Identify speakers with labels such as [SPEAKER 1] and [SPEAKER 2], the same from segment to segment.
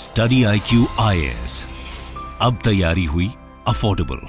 [SPEAKER 1] Study I Q I अब तैयारी हुई अफोर्डेबल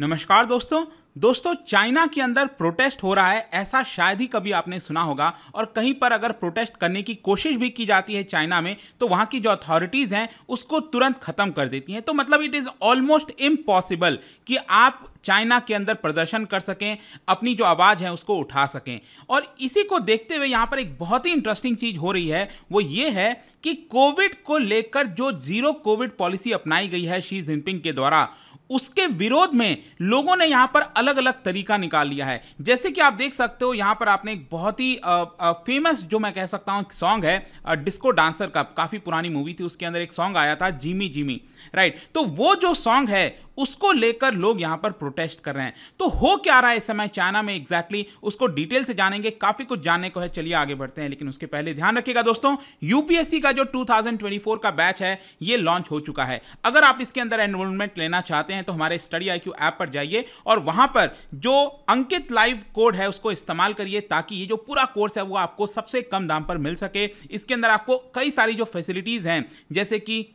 [SPEAKER 2] नमस्कार दोस्तों दोस्तों, चाइना के अंदर प्रोटेस्ट हो रहा है, ऐसा शायद ही कभी आपने सुना होगा, और कहीं पर अगर प्रोटेस्ट करने की कोशिश भी की जाती है चाइना में तो वहाँ की जो अथॉरिटीज हैं, उसको तुरंत खत्म कर देती हैं। तो मतलब इट इज़ ऑलमोस्ट इम्पॉसिबल कि आप चाइना के अंदर प्रदर्शन कर सकें, अपनी जो आवाज़ है उसको उठा सकें। और इसी को देखते हुए यहाँ पर एक बहुत ही इंटरेस्टिंग चीज़ हो रही है, वो ये है कि कोविड को लेकर जो ज़ीरो कोविड पॉलिसी अपनाई गई है शी जिनपिंग के द्वारा उसके विरोध में लोगों ने यहाँ पर अलग अलग तरीका निकाल लिया है। जैसे कि आप देख सकते हो यहाँ पर आपने एक बहुत ही फ़ेमस जो मैं कह सकता हूँ सॉन्ग है डिस्को डांसर का काफ़ी पुरानी मूवी थी उसके अंदर एक सॉन्ग आया था जिमी जिमी राइट तो वो जो सॉन्ग है उसको लेकर लोग यहाँ पर प्रोटेस्ट कर रहे हैं। तो हो क्या रहा है इस समय चाइना में एग्जैक्टली exactly, उसको डिटेल से जानेंगे काफ़ी कुछ जानने को है चलिए आगे बढ़ते हैं लेकिन उसके पहले ध्यान रखिएगा दोस्तों यूपीएससी का जो 2024 का बैच है ये लॉन्च हो चुका है। अगर आप इसके अंदर एनरोलमेंट लेना चाहते हैं तो हमारे स्टडी आईक्यू ऐप पर जाइए और वहाँ पर जो अंकित लाइव कोड है, उसको इस्तेमाल करिए ताकि ये जो पूरा कोर्स है, वो आपको सबसे कम दाम पर मिल सके। इसके अंदर आपको कई सारी जो फैसिलिटीज़ हैं, जैसे कि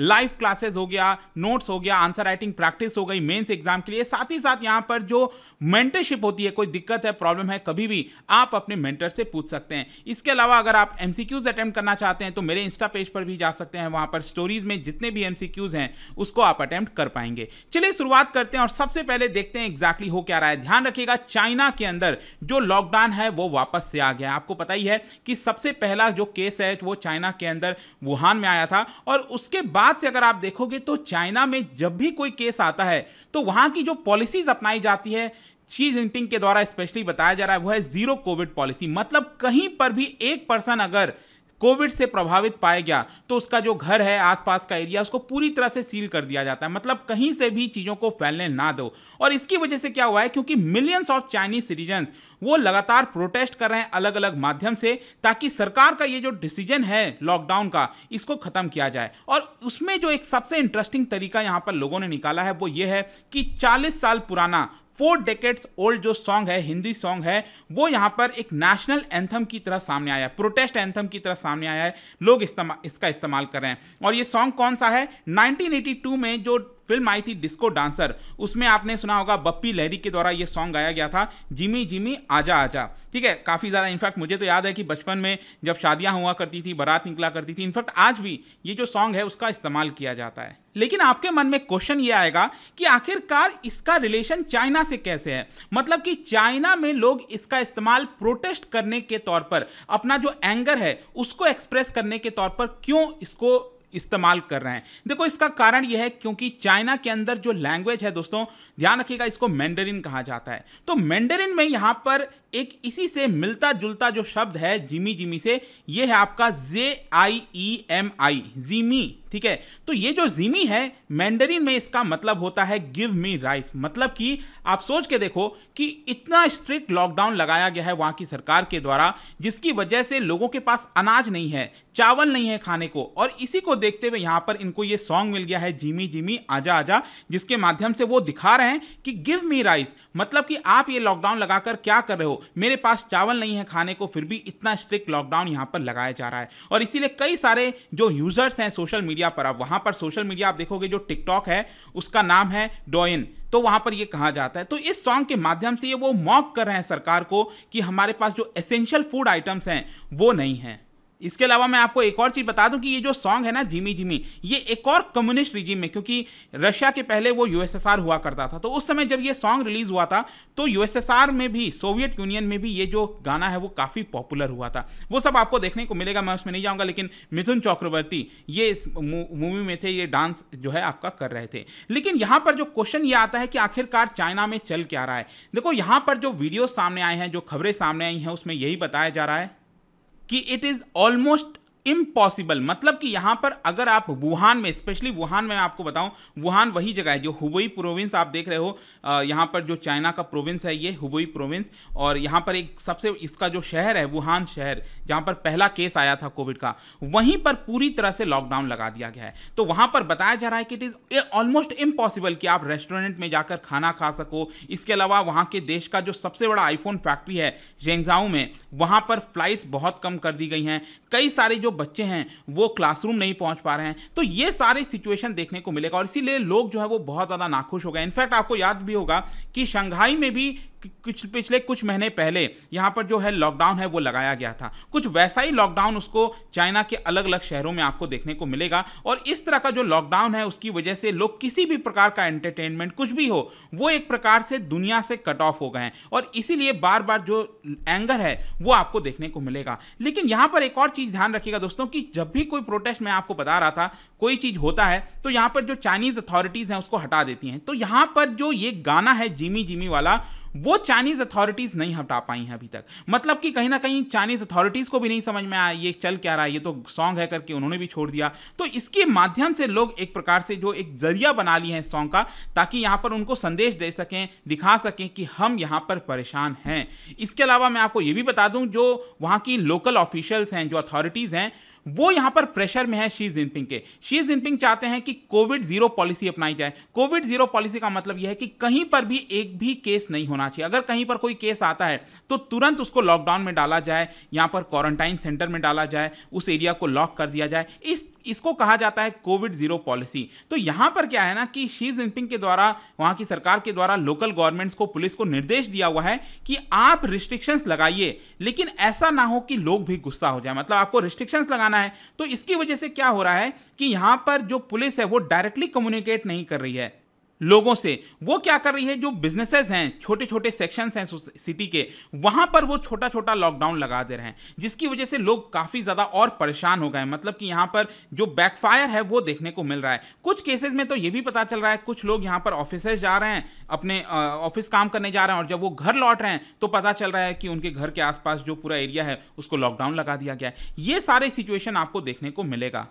[SPEAKER 2] लाइव क्लासेस हो गया नोट्स हो गया आंसर राइटिंग प्रैक्टिस हो गई मेंस एग्ज़ाम के लिए। साथ ही साथ यहाँ पर जो मेंटरशिप होती है, कोई दिक्कत है प्रॉब्लम है, कभी भी आप अपने मेंटर से पूछ सकते हैं। इसके अलावा अगर आप एमसीक्यूज अटेम्प्ट करना चाहते हैं तो मेरे इंस्टा पेज पर भी जा सकते हैं। वहाँ पर स्टोरीज में जितने भी एमसीक्यूज हैं, उसको आप अटेम्प्ट कर पाएँगे। चलिए शुरुआत करते हैं और सबसे पहले देखते हैं एग्जैक्टली हो क्या रहा है। ध्यान रखिएगा चाइना के अंदर जो लॉकडाउन है, वो वापस से आ गया। आपको पता ही है कि सबसे पहला जो केस है, वो चाइना के अंदर वुहान में आया था और उसके बाद से अगर आप देखोगे तो चाइना में जब भी कोई केस आता है तो वहाँ की जो पॉलिसीज़ अपनाई जाती है शी जिनपिंग के द्वारा स्पेशली बताया जा रहा है, वो है ज़ीरो कोविड पॉलिसी मतलब कहीं पर भी एक पर्सन अगर कोविड से प्रभावित पाया गया तो उसका जो घर है, आसपास का एरिया, उसको पूरी तरह से सील कर दिया जाता है। मतलब कहीं से भी चीज़ों को फैलने ना दो। और इसकी वजह से क्या हुआ है, क्योंकि मिलियंस ऑफ़ चाइनीज़ सिटीजन वो लगातार प्रोटेस्ट कर रहे हैं अलग अलग माध्यम से, ताकि सरकार का ये जो डिसीज़न है लॉकडाउन का, इसको खत्म किया जाए। और उसमें जो एक सबसे इंटरेस्टिंग तरीका यहाँ पर लोगों ने निकाला है, वो ये है कि 40 साल पुराना फोर डेकेट्स ओल्ड जो सॉन्ग है, हिंदी सॉन्ग है, वो यहाँ पर एक नेशनल एंथम की तरह सामने आया है प्रोटेस्ट एंथम की तरह सामने आया है, लोग इस्तेमाल इसका इस्तेमाल कर रहे हैं। और ये सॉन्ग कौन सा है? 1982 में जो फ़िल्म आई थी डिस्को डांसर। उसमें आपने सुना होगा बप्पी लहरी के द्वारा ये सॉन्ग गाया गया था, जिमी जिमी आजा आजा। ठीक है, काफ़ी ज़्यादा इनफैक्ट मुझे तो याद है कि बचपन में जब शादियाँ हुआ करती थी, बारात निकला करती थी इनफैक्ट आज भी ये जो सॉन्ग है उसका इस्तेमाल किया जाता है। लेकिन आपके मन में क्वेश्चन ये आएगा कि आखिरकार इसका रिलेशन चाइना से कैसे है? मतलब कि चाइना में लोग इसका इस्तेमाल प्रोटेस्ट करने के तौर पर, अपना जो एंगर है, उसको एक्सप्रेस करने के तौर पर क्यों इसको इस्तेमाल कर रहे हैं। देखो, इसका कारण यह है क्योंकि चाइना के अंदर जो लैंग्वेज है दोस्तों, ध्यान रखिएगा, इसको मैंडरिन कहा जाता है। तो मैंडरिन में यहाँ पर एक इसी से मिलता जुलता जो शब्द है जिमी जिमी से, ये है आपका जे आई ई एम आई, जिमी, ठीक है? तो ये जो जिमी है, मैंडरिन में इसका मतलब होता है, गिव मी राइस। मतलब कि आप सोच के देखो कि इतना स्ट्रिक्ट लॉकडाउन लगाया गया है वहाँ की सरकार के द्वारा, जिसकी वजह से लोगों के पास अनाज नहीं है, चावल नहीं है खाने को। और इसी को देखते हुए यहाँ पर इनको ये सॉन्ग मिल गया है जिमी जिमी आजा आजा जिसके माध्यम से वो दिखा रहे हैं कि गिव मी राइस मतलब कि आप ये लॉकडाउन लगाकर क्या कर रहे हो? मेरे पास चावल नहीं है खाने को, फिर भी इतना स्ट्रिक्ट लॉकडाउन यहाँ पर लगाया जा रहा है। और इसीलिए कई सारे जो यूज़र्स हैं सोशल मीडिया पर, अब वहाँ पर सोशल मीडिया आप देखोगे, जो टिकटॉक है, उसका नाम है डोइन तो वहाँ पर ये कहा जाता है। तो इस सॉन्ग के माध्यम से ये वो मॉक कर रहे हैं सरकार को कि हमारे पास जो एसेंशियल फ़ूड आइटम्स हैं, वो नहीं है। इसके अलावा मैं आपको एक और चीज़ बता दूँ कि ये जो सॉन्ग है ना जिमी जिमी ये एक और कम्युनिस्ट रिजीम में, क्योंकि रशिया के पहले वो यूएसएसआर हुआ करता था। तो उस समय जब ये सॉन्ग रिलीज़ हुआ था तो यूएसएसआर में भी सोवियत यूनियन में भी ये जो गाना है वो काफ़ी पॉपुलर हुआ था। वो सब आपको देखने को मिलेगा, मैं उसमें नहीं जाऊँगा, लेकिन मिथुन चक्रवर्ती ये इस मूवी में थे, ये डांस जो है आपका कर रहे थे। लेकिन यहाँ पर जो क्वेश्चन ये आता है कि आखिरकार चाइना में चल क्या रहा है? देखो, यहाँ पर जो वीडियो सामने आए हैं, जो खबरें सामने आई हैं, उसमें यही बताया जा रहा है कि इट इज़ ऑलमोस्ट इम्पॉसिबल मतलब कि यहाँ पर अगर आप वुहान में स्पेशली वुहान में आपको बताऊँ, वुहान वही जगह है जो हुबई प्रोविंस आप देख रहे हो। यहाँ पर जो चाइना का प्रोविंस है, ये हुबई प्रोविंस और यहाँ पर एक सबसे इसका जो शहर है, वुहान शहर, जहाँ पर पहला केस आया था कोविड का, वहीं पर पूरी तरह से लॉकडाउन लगा दिया गया है। तो वहाँ पर बताया जा रहा है कि इट इज़ ऑलमोस्ट इम्पॉसिबल कि आप रेस्टोरेंट में जाकर खाना खा सको। इसके अलावा वहाँ के देश का जो सबसे बड़ा आईफोन फैक्ट्री है जेंगजाऊ में, वहाँ पर फ्लाइट्स बहुत कम कर दी गई हैं। कई सारे जो जो बच्चे हैं, वो क्लासरूम नहीं पहुँच पा रहे हैं। तो ये सारी सिचुएशन देखने को मिलेगा और इसीलिए लोग जो है वो बहुत ज़्यादा नाखुश हो गए। इनफैक्ट आपको याद भी होगा कि शंघाई में भी कुछ पिछले कुछ महीने पहले यहाँ पर जो है लॉकडाउन है वो लगाया गया था। कुछ वैसा ही लॉकडाउन उसको चाइना के अलग अलग शहरों में आपको देखने को मिलेगा और इस तरह का जो लॉकडाउन है उसकी वजह से लोग किसी भी प्रकार का एंटरटेनमेंट कुछ भी हो, वो एक प्रकार से दुनिया से कट ऑफ़ हो गए हैं और इसीलिए बार बार जो एंगर है वो आपको देखने को मिलेगा। लेकिन यहाँ पर एक और चीज़ ध्यान रखिएगा दोस्तों कि जब भी कोई प्रोटेस्ट मैं आपको बता रहा था, कोई चीज़ होता है तो यहाँ पर जो चाइनीज़ अथॉरिटीज़ हैं उसको हटा देती हैं। तो यहाँ पर जो ये गाना है जिमी जिमी वाला वो चाइनीज़ अथॉरिटीज नहीं हटा पाई हैं अभी तक। मतलब कि कहीं ना कहीं चाइनीज़ अथॉरिटीज को भी नहीं समझ में आया, ये चल क्या रहा है, ये तो सॉन्ग है करके उन्होंने भी छोड़ दिया। तो इसके माध्यम से लोग एक प्रकार से जो एक ज़रिया बना लिए हैं सॉन्ग का, ताकि यहाँ पर उनको संदेश दे सकें, दिखा सकें कि हम यहाँ पर परेशान हैं। इसके अलावा मैं आपको ये भी बता दूँ, जो वहाँ की लोकल ऑफिशियल्स हैं, जो अथॉरिटीज़ हैं वो यहाँ पर प्रेशर में है शी जिनपिंग के। शी जिनपिंग चाहते हैं कि कोविड ज़ीरो पॉलिसी अपनाई जाए। कोविड ज़ीरो पॉलिसी का मतलब यह है कि कहीं पर भी एक भी केस नहीं होना चाहिए। अगर कहीं पर कोई केस आता है तो तुरंत उसको लॉकडाउन में डाला जाए, यहाँ पर क्वारंटाइन सेंटर में डाला जाए, उस एरिया को लॉक कर दिया जाए। इस इसको कहा जाता है कोविड ज़ीरो पॉलिसी। तो यहाँ पर क्या है ना कि शी जिनपिंग के द्वारा, वहाँ की सरकार के द्वारा लोकल गवर्नमेंट्स को, पुलिस को निर्देश दिया हुआ है कि आप रिस्ट्रिक्शंस लगाइए, लेकिन ऐसा ना हो कि लोग भी गुस्सा हो जाए। मतलब आपको रिस्ट्रिक्शंस लगाना है तो इसकी वजह से क्या हो रहा है कि यहाँ पर जो पुलिस है वो डायरेक्टली कम्युनिकेट नहीं कर रही है। लोगों से। वो क्या कर रही है, जो बिजनेसेस हैं छोटे छोटे सेक्शंस हैं सिटी के, वहाँ पर वो छोटा छोटा लॉकडाउन लगा दे रहे हैं, जिसकी वजह से लोग काफ़ी ज़्यादा और परेशान हो गए मतलब कि यहाँ पर जो बैकफायर है, वो देखने को मिल रहा है। कुछ केसेस में तो ये भी पता चल रहा है, कुछ लोग यहाँ पर ऑफ़िस जा रहे हैं, अपने ऑफ़िस काम करने जा रहे हैं, और जब वो घर लौट रहे हैं तो पता चल रहा है कि उनके घर के आसपास जो पूरा एरिया है, उसको लॉकडाउन लगा दिया गया है। ये सारे सिचुएशन आपको देखने को मिलेगा।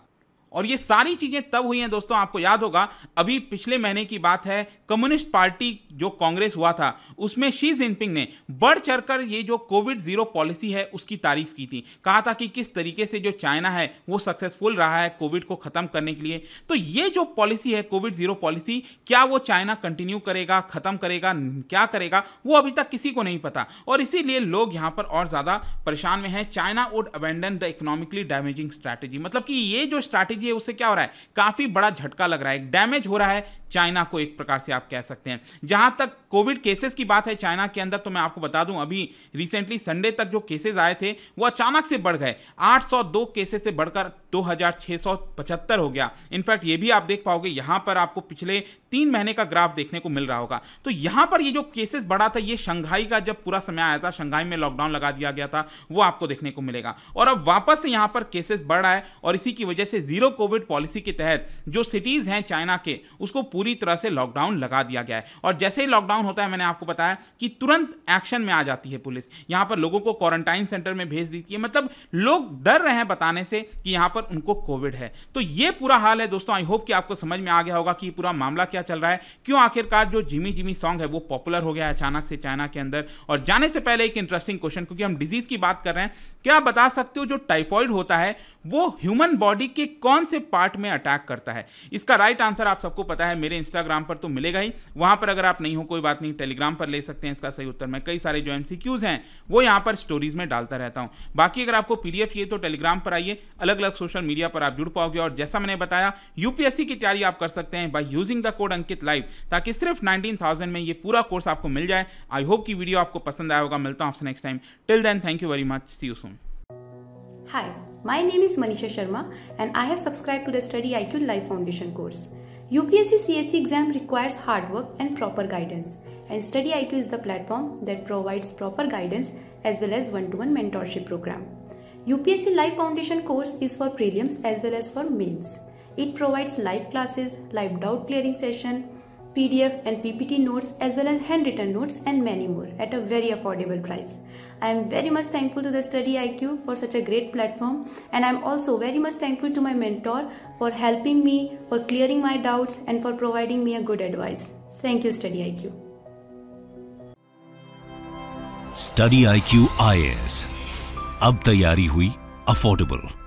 [SPEAKER 2] और ये सारी चीज़ें तब हुई हैं दोस्तों, आपको याद होगा, अभी पिछले महीने की बात है, कम्युनिस्ट पार्टी जो कांग्रेस हुआ था, उसमें शी जिनपिंग ने बढ़ चढ़कर ये जो कोविड ज़ीरो पॉलिसी है, उसकी तारीफ़ की थी। कहा था कि किस तरीके से जो चाइना है, वो सक्सेसफुल रहा है कोविड को खत्म करने के लिए। तो ये जो पॉलिसी है, कोविड ज़ीरो पॉलिसी, क्या वो चाइना कंटिन्यू करेगा, खत्म करेगा, क्या करेगा, वो अभी तक किसी को नहीं पता। और इसीलिए लोग यहाँ पर और ज़्यादा परेशान में हैं। China would abandon the economically damaging strategy. मतलब कि ये जो स्ट्रैटेजी लीजिए उससे क्या हो रहा है? काफ़ी बड़ा झटका लग रहा है। डैमेज हो रहा है चाइना को एक प्रकार से आप कह सकते हैं। जहाँ तक कोविड केसेस की बात है चाइना के अंदर तो मैं आपको बता दूँ, अभी रिसेंटली संडे तक जो केसेस आए थे, वो अचानक से बढ़ गए। 802 केसेस से बढ़कर 2675 हो गया। इनफैक्ट ये भी आप देख पाओगे, यहाँ पर आपको पिछले तीन महीने का ग्राफ देखने को मिल रहा होगा। तो यहाँ पर ये जो केसेस बढ़ा था, ये शंघाई का जब पूरा समय आया था, शंघाई में लॉकडाउन लगा दिया गया था, वो आपको देखने को मिलेगा। और अब वापस से यहाँ पर केसेस बढ़ रहा है और इसी की वजह से ज़ीरो कोविड पॉलिसी के तहत जो सिटीज़ हैं चाइना के, उसको पूरी तरह से लॉकडाउन लगा दिया गया है। और जैसे ही लॉकडाउन होता है, मैंने आपको बताया कि तुरंत एक्शन में आ जाती है पुलिस। यहाँ पर लोगों को क्वारंटाइन सेंटर में भेज देती है। मतलब लोग डर रहे हैं बताने से कि यहाँ पर उनको कोविड है। तो ये पूरा हाल है दोस्तों। आई होप कि आपको समझ में आ गया होगा कि पूरा मामला क्या चल रहा है। क्यों आखिरकार जो जिमी जिमी सॉन्ग है, वो पॉपुलर हो गया अचानक से चाइना के अंदर? और जाने से पहले एक इंटरेस्टिंग क्वेश्चन क्योंकि हम डिज़ीज़ की बात कर रहे हैं क्या आप बता सकते हो जो टाइफॉइड होता है, वो ह्यूमन बॉडी के कौन से पार्ट में अटैक करता है? इसका राइट आंसर आप सबको पता है, मेरे इंस्टाग्राम पर तो मिलेगा ही। वहाँ पर अगर आप नहीं हो, कोई बात नहीं टेलीग्राम पर ले सकते हैं इसका सही उत्तर। मैं कई सारे जो एमसीक्यूज हैं, वो यहाँ पर स्टोरीज में डालता रहता हूँ। बाकी अगर आपको पीडीएफ चाहिए तो टेलीग्राम पर आइए अलग अलग सोशल मीडिया पर आप जुड़ पाओगे और जैसा मैंने बताया यूपीएससी की तैयारी आप कर सकते हैं by using the code Ankit live ताकि सिर्फ़ नाइनटीन में ये पूरा कोर्स आपको मिल जाए। आई होप की वीडियो आपको पसंद आया होगा। मिलता हूँ आपसे next time till then thank you very much see you soon
[SPEAKER 3] Hi, my name is Manisha Sharma and I have subscribed to the Study IQ Life Foundation course. UPSC CSE exam requires hard work and proper guidance and Study IQ is the platform that provides proper guidance as well as one-to-one mentorship program. UPSC Life Foundation course is for prelims as well as for mains. It provides live classes, live doubt clearing session, PDF and PPT notes as well as handwritten notes and many more at a very affordable price. I am very much thankful to the Study IQ for such a great platform and I am also very much thankful to my mentor for helping me, for clearing my doubts and for providing me a good advice. Thank you Study IQ.
[SPEAKER 1] Study IQ IAS अब तैयारी हुई affordable